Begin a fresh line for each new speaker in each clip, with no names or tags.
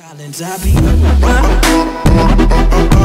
Collins, I be.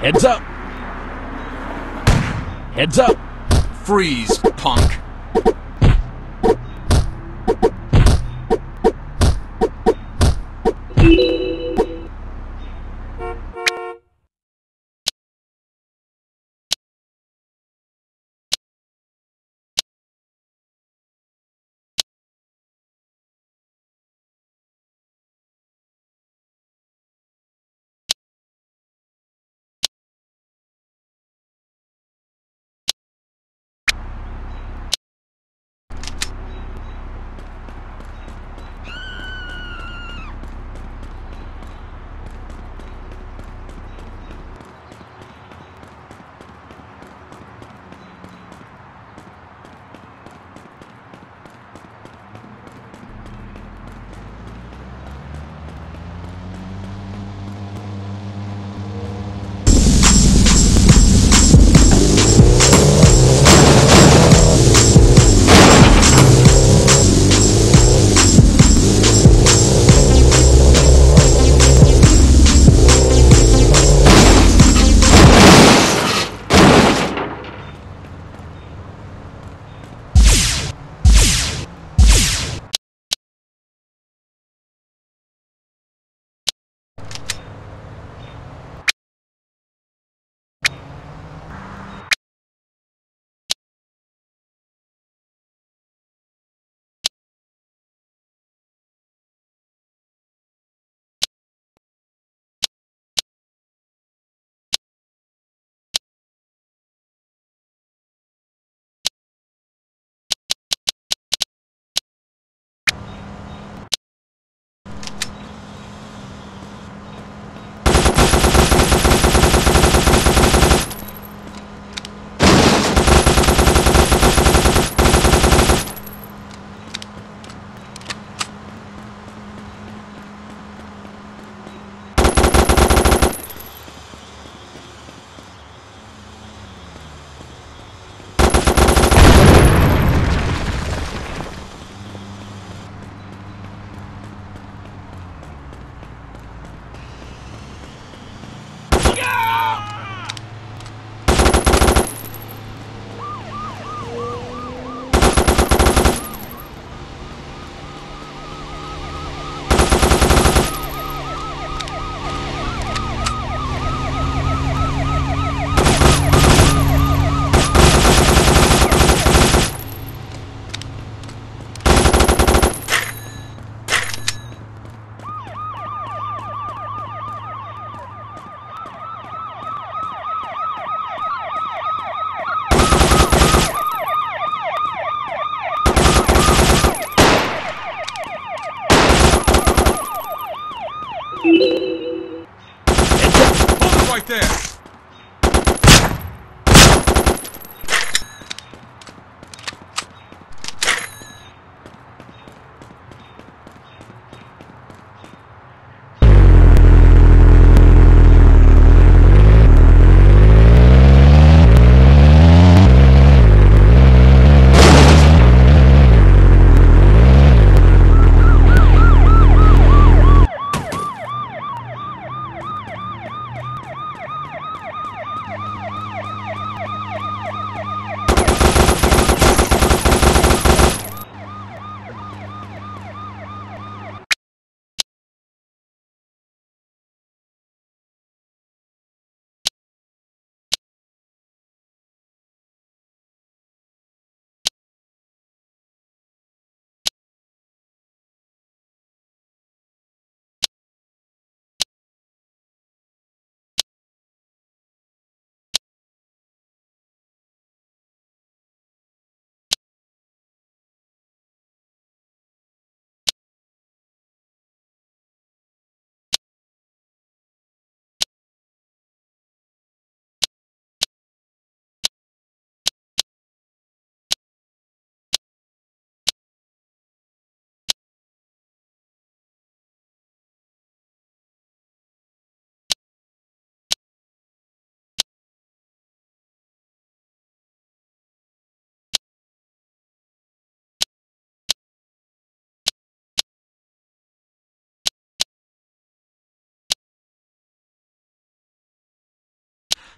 Heads up. Heads up.
Freeze, punk.